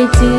គេជឿ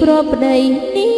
ប្រប្តីនា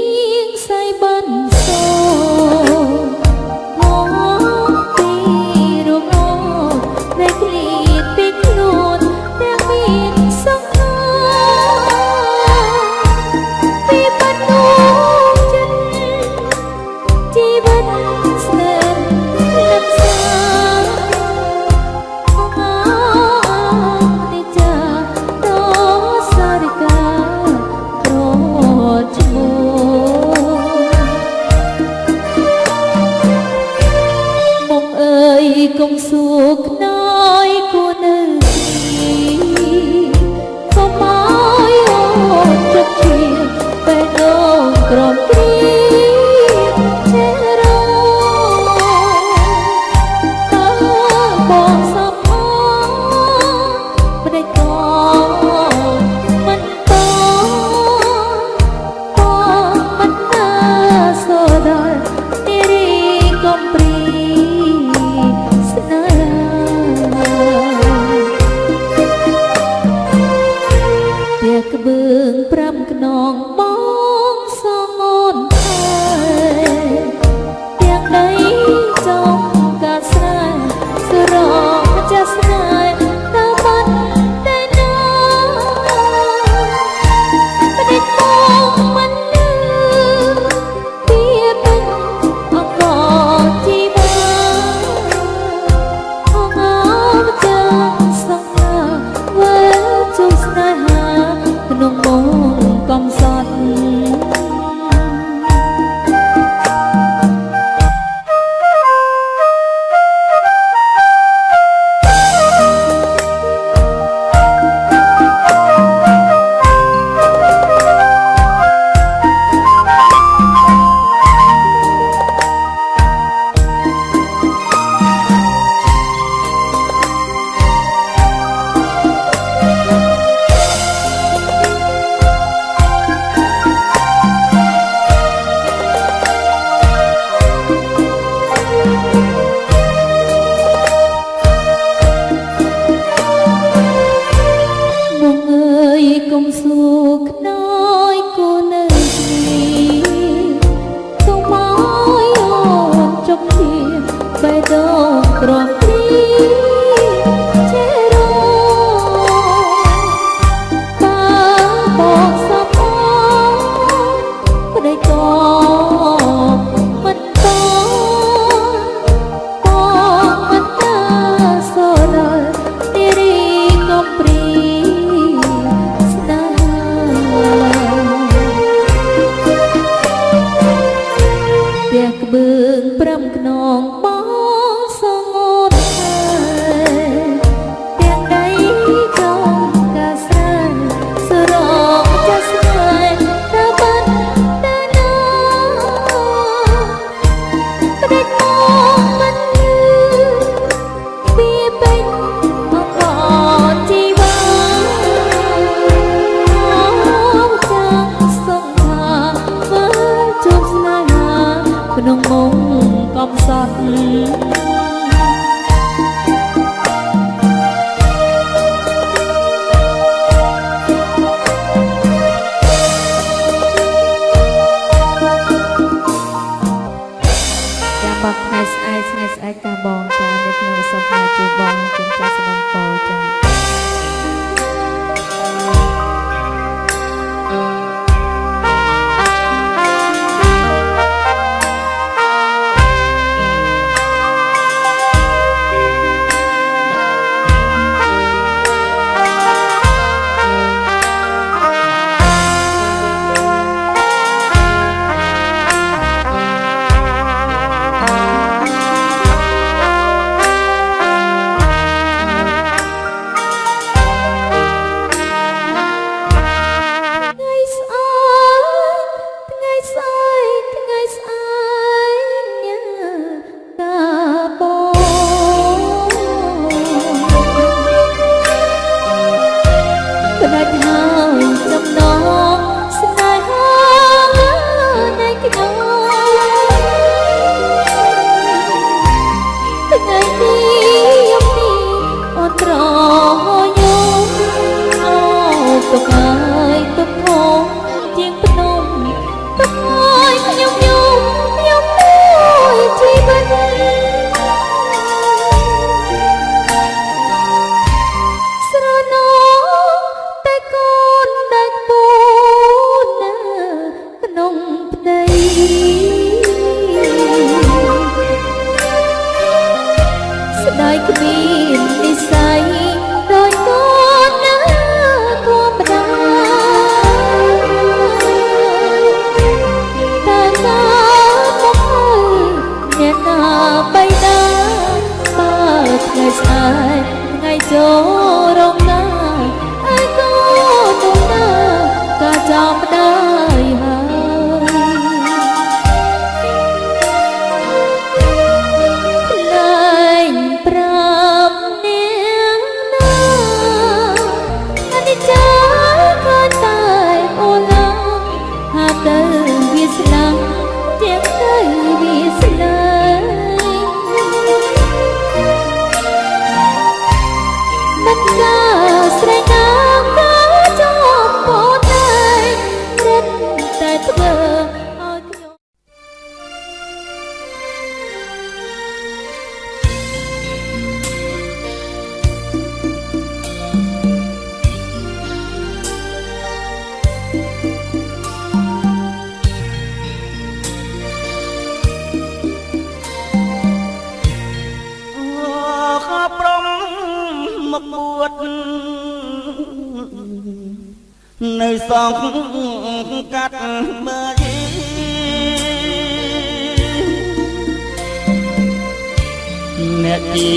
ជី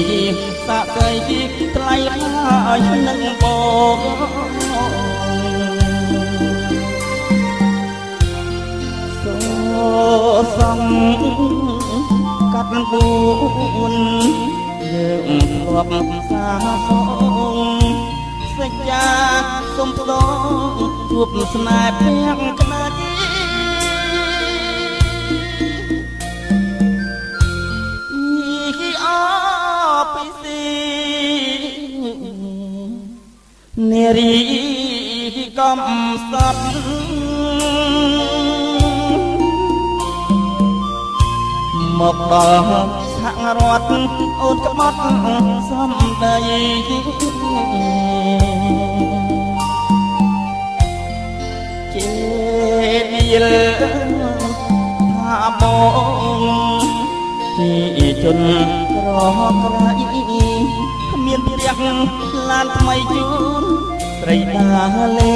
សាក្រីជីថ្លៃហើយនឹងបងសូសំកាត់បួនយើងធ្លាប់សាសងសេចក្ដីសុំផ្ដងជួបស្នេហ៍ពេកណា រីកំសត់មកដល់ឆាក់រត់អូនក្បត់សំដីជាយលថាបងជាជនក្រក្រៃគ្មានរះឡានថ្មីជូន រីដាលេ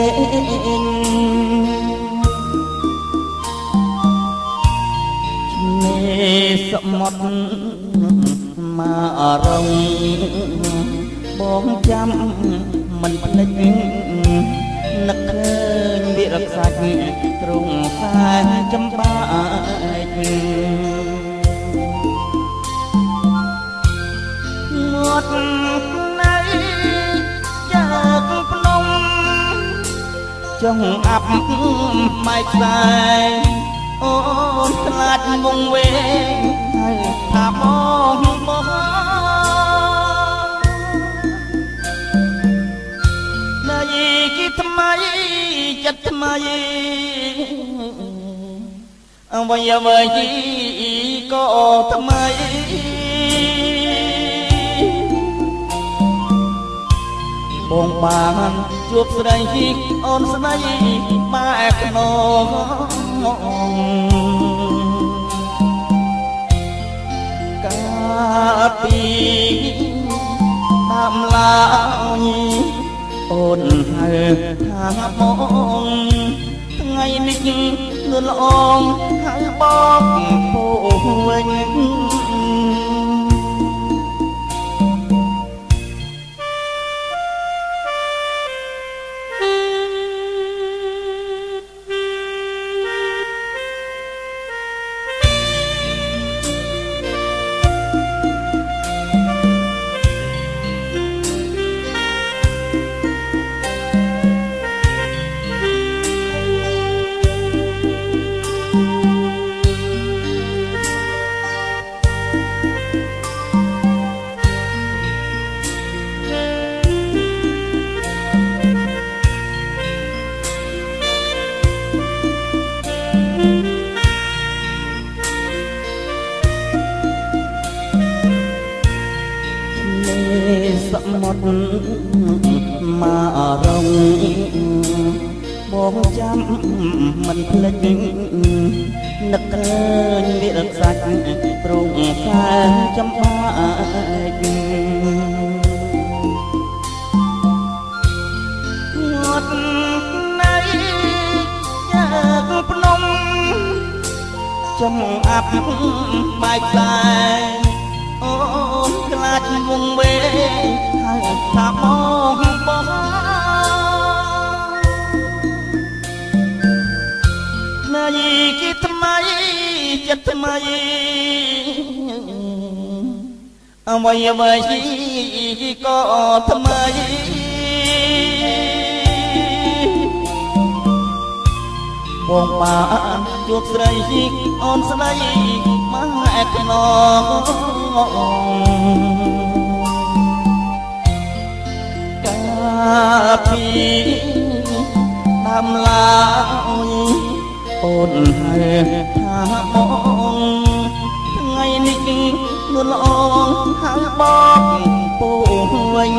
ងមេសមុទ្រមករងបងចាំមិនភ្លេចនឹកឃើញវារកសាច់ទ្រង់ខ្សែចំបាច់មាត់ ចង់អាប់ម៉ែខ្សែអូនខ្លាចងងវែងហើយថាបងបងណាយីគិតថ្មីចិត្តថ្មីអវយវយីក៏ថ្មី បងបានជួបស្រីអូនស្នេហ៍បែកណងកាលពីតាមឡាយអូនហៅថាបងថ្ងៃនេះលឿនល្អងហៅបងពោវិញ ប់បែកផ្លែអូនខ្លាចវងវែងហើយថាបងបងណាយីគិតថ្មីចិត្តថ្មីអវយវយក៏ថ្មីបងបានជួបស្រី អូនស្ដីម៉ែខ្នងកាពីតាមឡាយអូនហៅថាបងថ្ងៃនេះនួនល្អហៅបងពោវិញ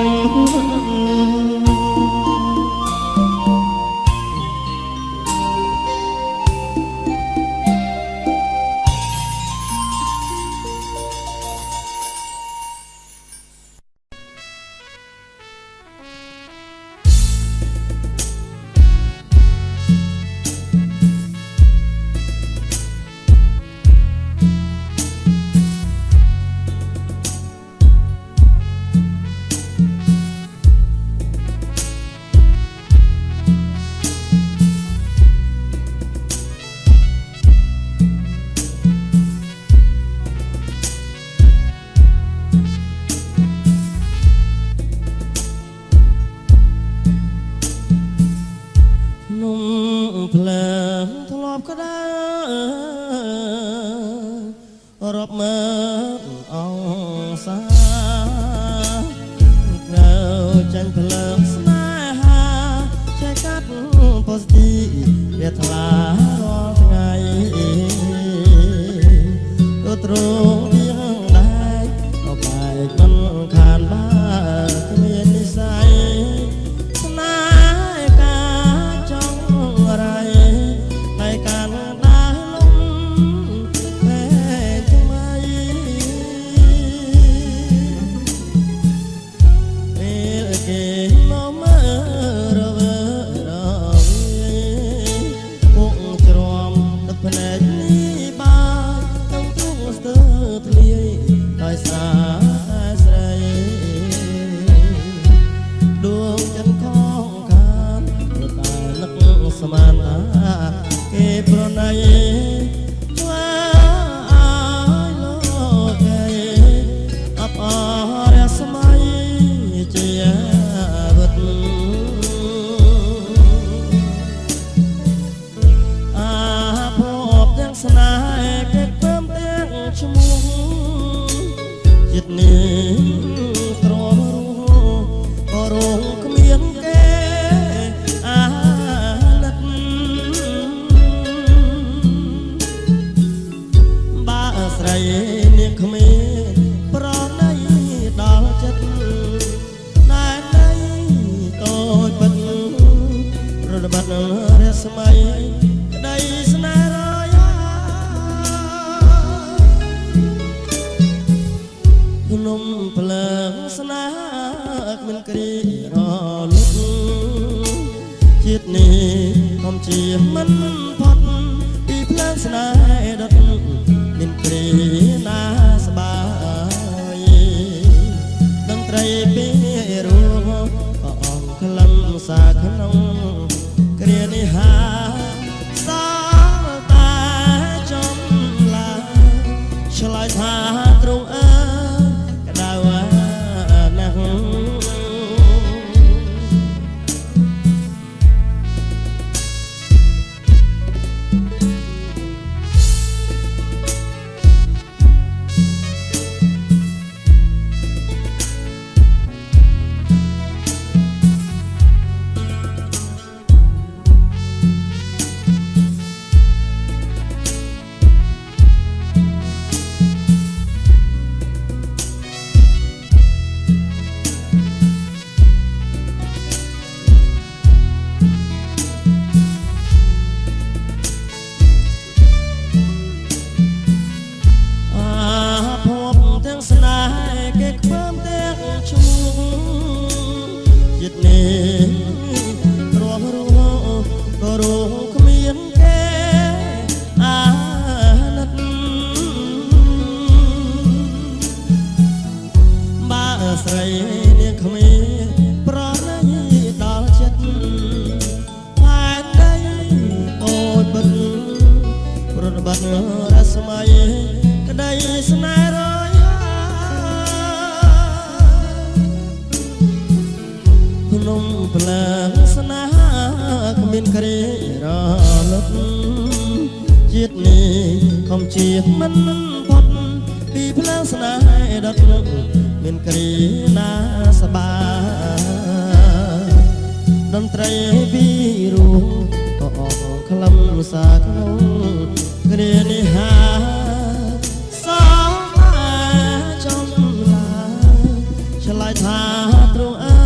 ទ្រង់អើ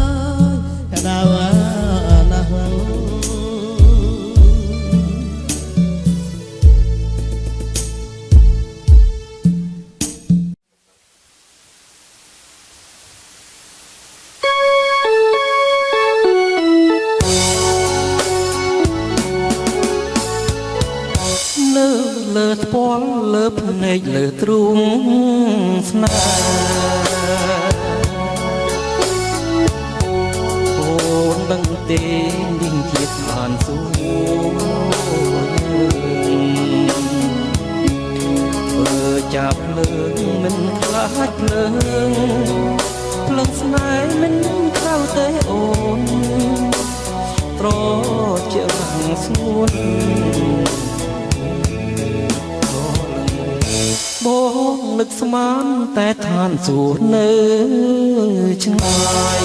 យកដៅណាស់ ខ្លាចលើងភ្លើងស្នេហ៍មិនក្រៅទេអូនត្រជារាំងស្ងួនបងនឹកស្មានតែឋានសួគ៌នៅឆ្ងាយ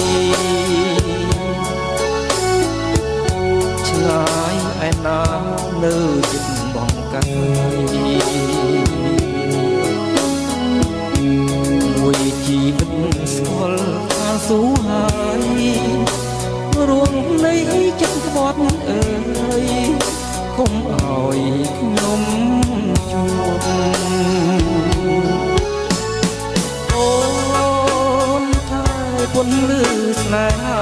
ឆ្ងាយឯណានៅចិត្ត យកុំឲ្យខ្ញុំជួបអូនថាយពុនលឺស្នេហា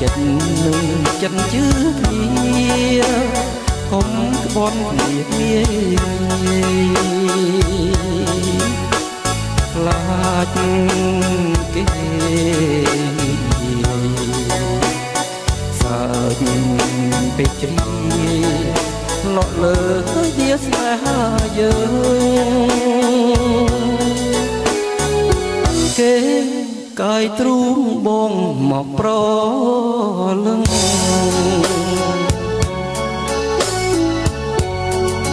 ចិត្តនឹងចិត្តជឿគ្នាកុំក្បន់គ្នាងាយខ្លាចគេសើ ចពេកជ្រាលក់លើវាស្នេហាយើងគេកាយទ្រូងបងមកប្រលឹង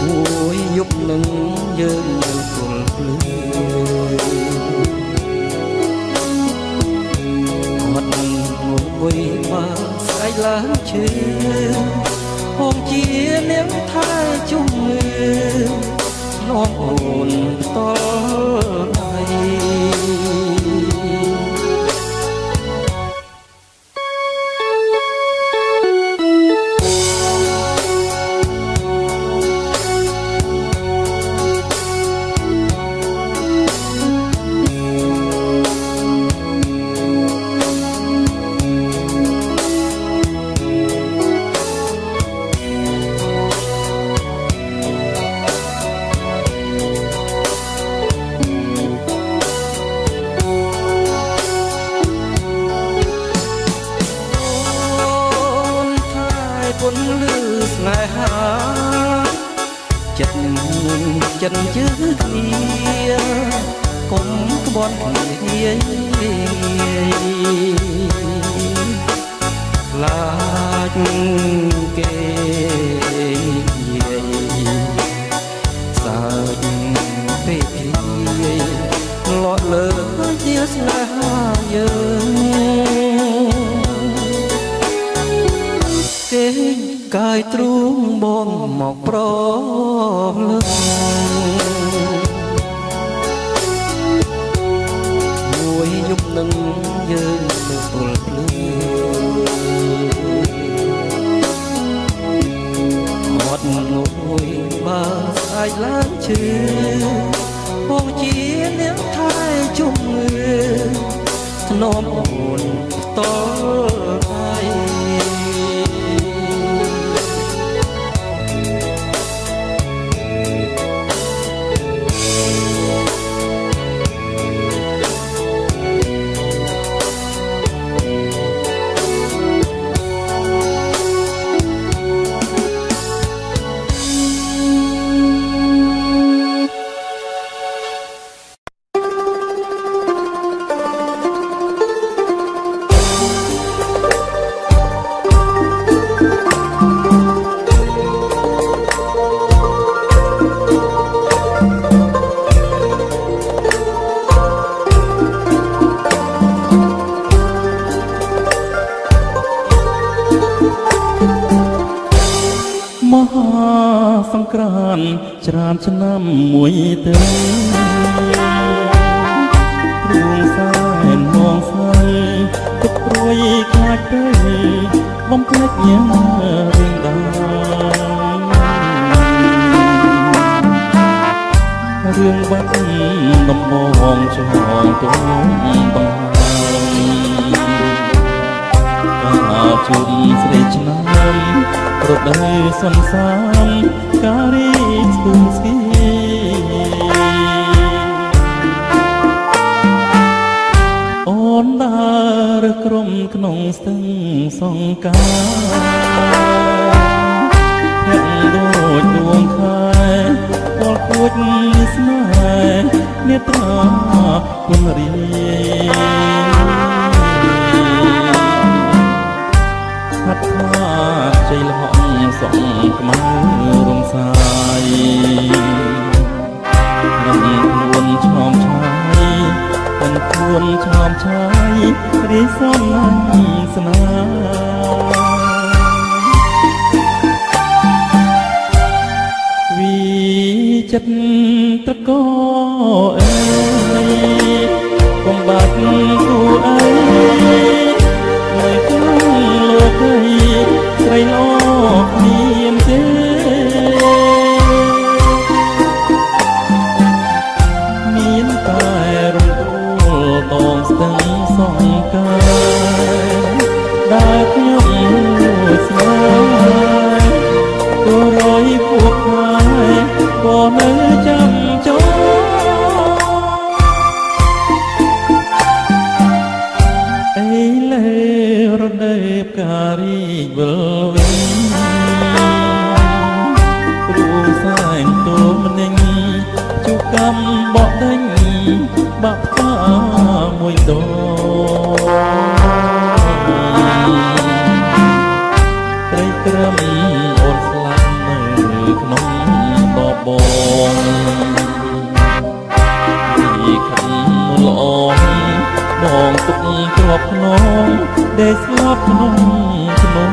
មួយយប់នឹងយើងនៅគល់ភ្លឺអត់មួយបើ ស្អែកឡើងឈឺហងជានាងថែជំងឺនាំអូនតល់ ចិត្តជឿគ្នាកុំក្បន់គ្នាខ្លាចគេសើចពេកគ្នាលក់លើជាស្នេហាយើងគេកាយទ្រូងបងមកប្រ នមអូនត ង្ក្រានต์ច្រើនឆ្នាំមួយទៅរួងសែនមងសៃទុកព្រួយខ្លាចទៅបំភ្លេចយ៉ាងរឿងដារឿងបាត់ដំបងចងទុំបង្ហាញអាជុំស្រីឆ្នាំរដូវសន្សាមការី ស្ទូងស្គីអូនដើរក្រុមក្នុងស្ទឹងសង្ការភ័ក្រដូចដួងខែពលគួចស្នេហ៍នេត្រាគុណរី ហាត់ខ្លាចជ័យលហងសងខ្មៅរំសាយនឹងខ្លួនឆ្លងឆាយទាំងខ្លួនឆ្លងឆាយរីសំណាញ់ស្នាវីចិត្តត្រកអើយកុំបាត់ ស្រី ប់ខ្នងដែលស្លាប់ក្នុងខ្នង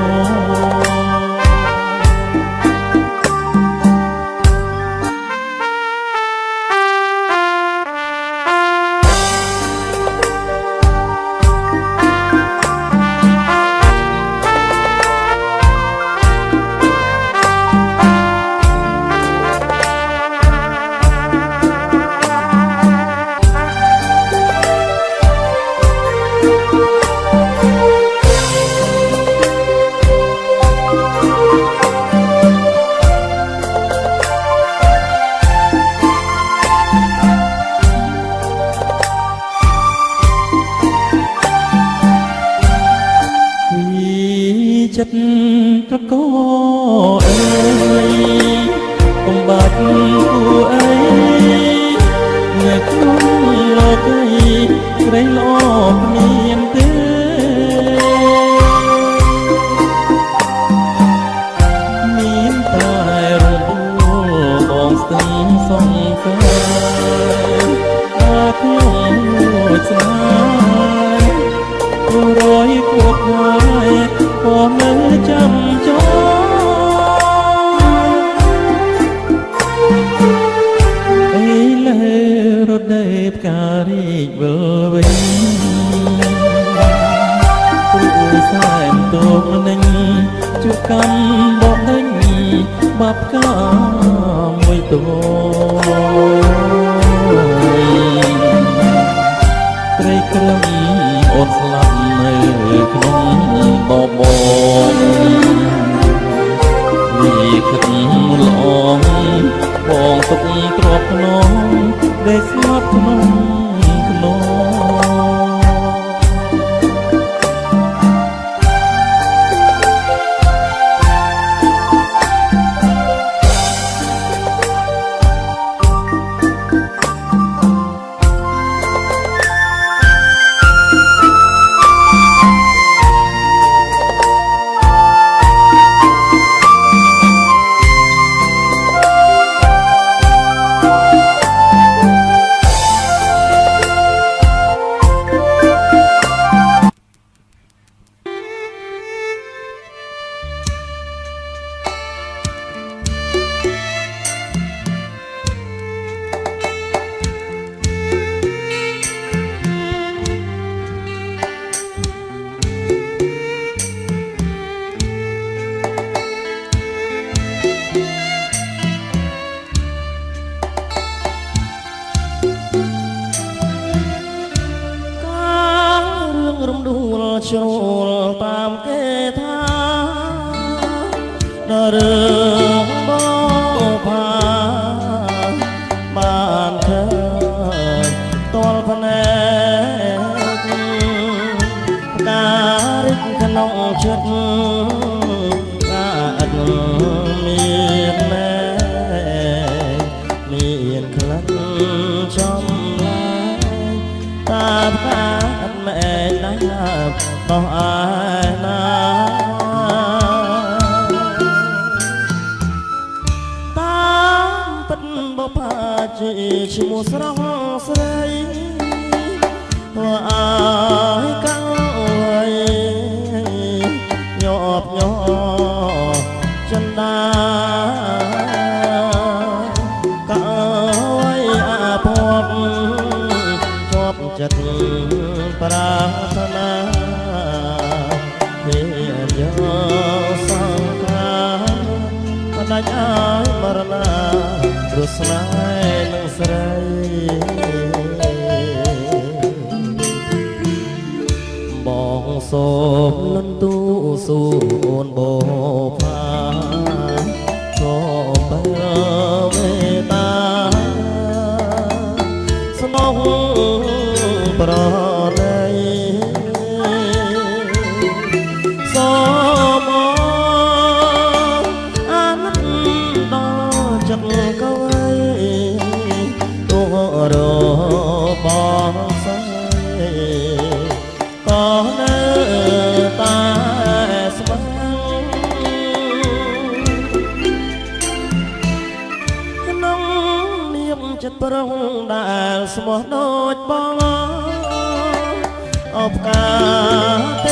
តារិទ្ធក្នុងចិត្តថាអត់មានមែមានក្លិនចំឡាយតាថាអត់មែនណាបោះអាយណាជាឈ្មោះស្រស់ស្រីព្រោះអា ស៊ូអូនបផាក៏បើមេតាស្មោះប្រណីសមអាណិតដល់ចិត្តកវៃទោះរបបស័យក៏ ស្មោះដូចបងអបការ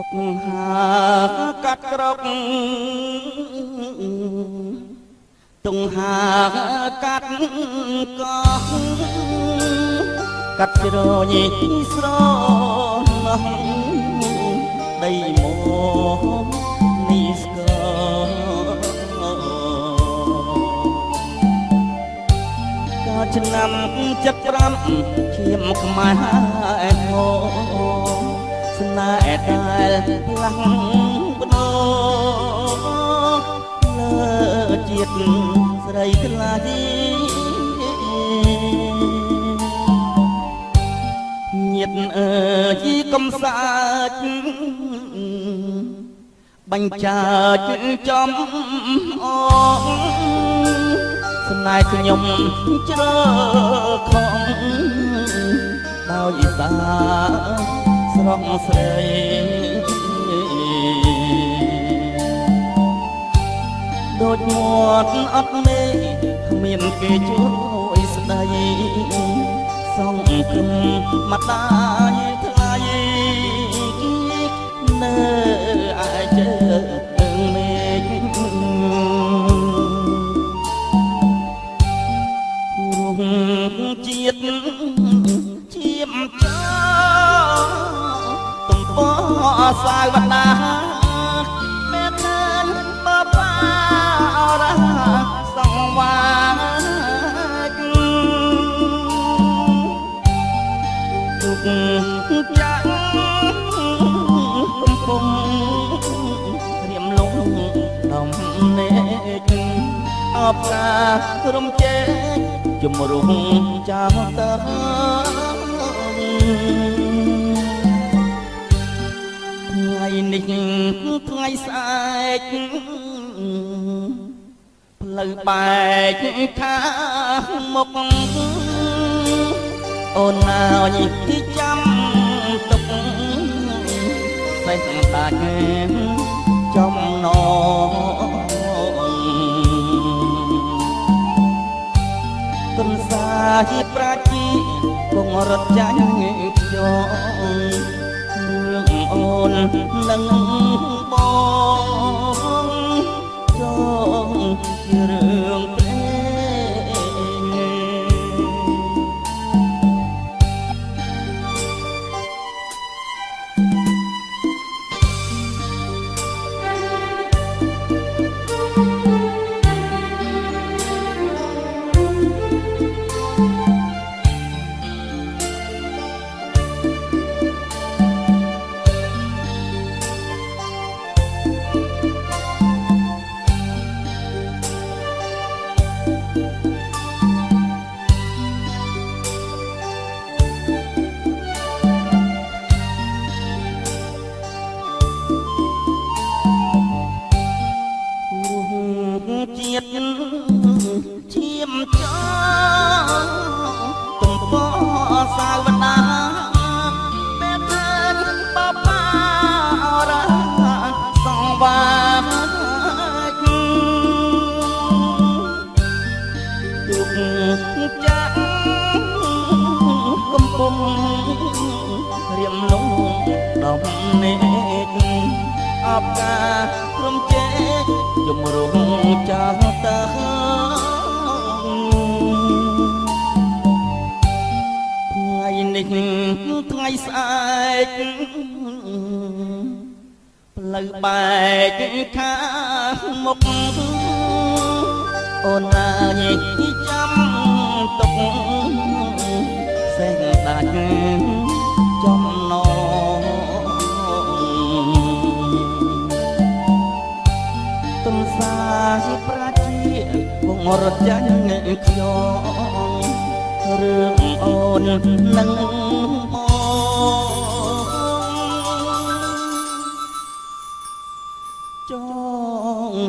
គុកហាកាត់ក្រកតុងហាកាត់កោះកាត់ជ្រញីស្រណោះដីមកនេះស្គក៏ឆ្នាំ75ឈាមខ្មែរហោ ស្នេហ៍ដែលផ្លាំងបដោលើជាតិស្រីខ្លាយញាតអើយកំសាច់បញ្ចាចចំអងស្នេហ៍ខ្ញុំជ្រើខំដោយសា ស្រងស្រីដូចមាត់អត់មេគ្មានគេជួយស្ដីសងគឹមមកតាយ សាវតាមេឃើញបបាអរសងវាទុកចាក់កំពុងរៀមលងដំណេកអបការរំជែកជំរុំចាំតើ ថ្ងៃនេះថ្ងៃស្អែកផ្លូវបែកខាងមុខអូនអើយទីចាំទុកសេះដាច់ចំណងទុនសាជាប្រាជីគង់រត់ចាញ់ខ្ញុំរឿងអូ ននឹងបងចងជារឿងព្រេង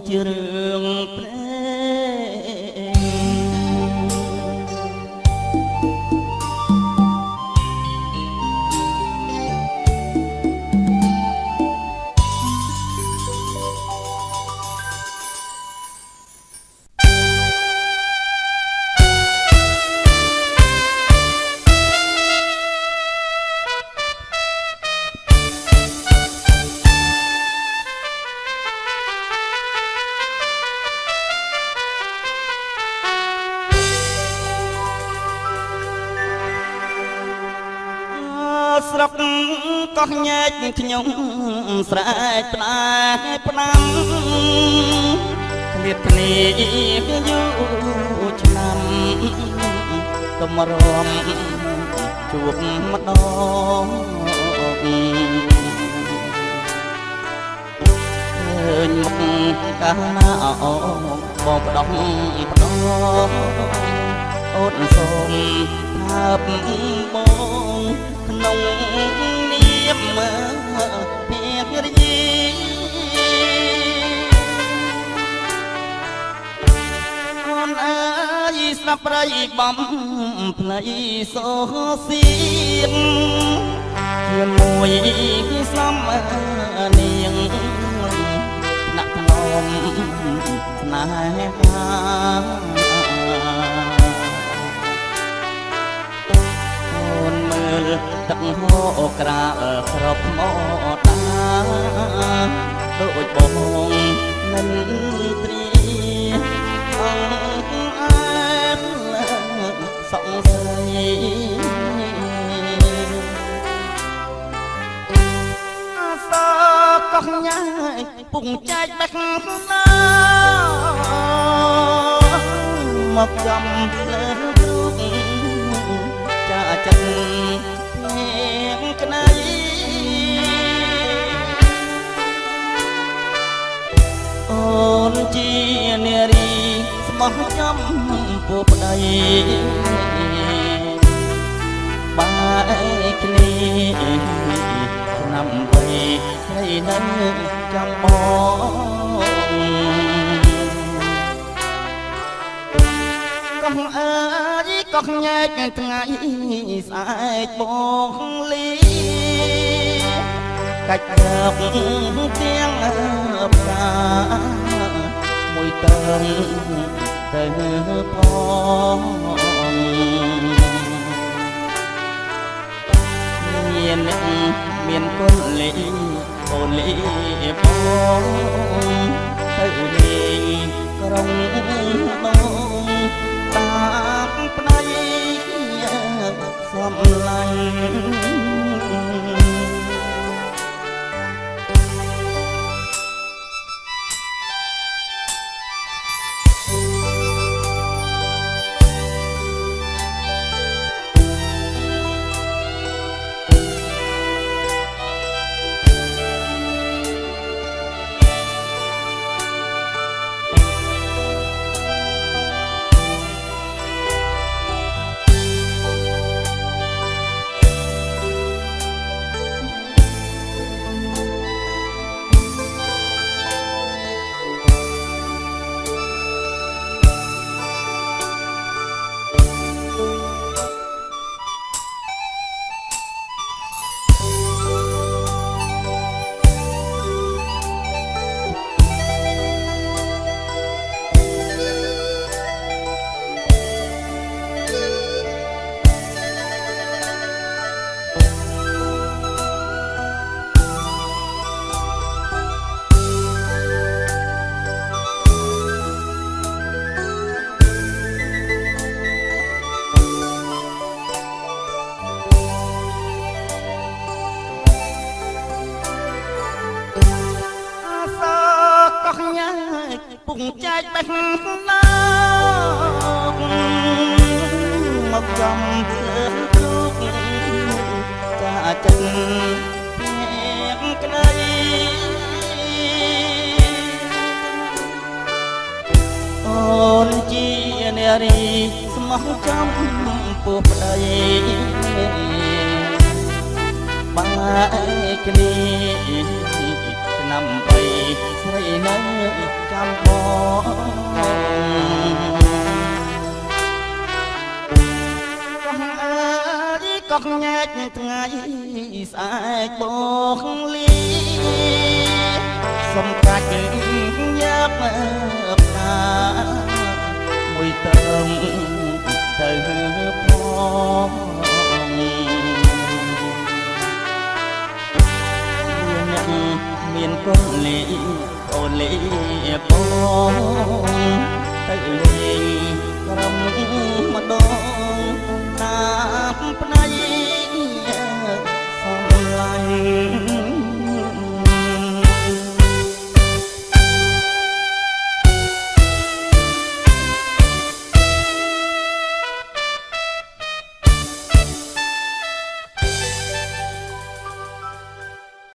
ជារឿងព្រេ សំនាងណាក់នំស្នេហាអូនមើលទឹកហូរក្រាលក្របមកតាដូចបងនឹងព្រីអង្គអែមសង្ស័យ អាសកោះញ៉ាយពុកចែកបេះណាមកចំលើរូបចាចិត្តភ្នែកក្នៃអូនជានារីស្មោះចំពោះប្តីបែកគ្នា ឆ្នាំបីស្រីនឹងចាំបងកោះអើយកោះញែកថ្ងៃស្អែកបងលីកាច់ដើបទាំងផ្កាមួយតើងទៅផងមានអ្នក មានគុណលីអូនលីបងទៅលេងក្រុងដងតាមប្តីសំឡាញ់ ស់ញ៉ាយពុកចែកបេះណាមកចំធ្វើទុកចាចិនភ្នែកក្ដីអូនជានារីស្មោះចំពោះប្ដីបែកគ្នា ឆ្នាំបីស្រីនៅចាំបងកោះអើយកោះញែកថ្ងៃស្អែកបងលីសំកាច់យកផ្កាមួយទៅទៅផងមានកូ នលីអូនលីបងទៅលេងក្រំម្ដងតាមផ្នែកសំឡាញ់